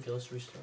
grocery store.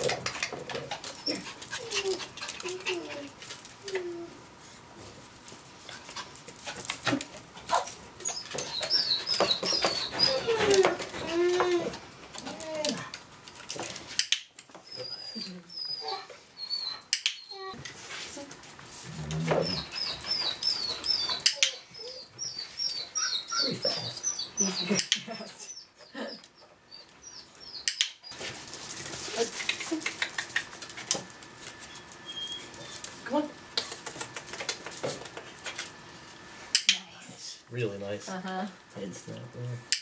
Very fast. He's very fast. Come on. Nice. Really nice. Uh huh. Head snap. yeah.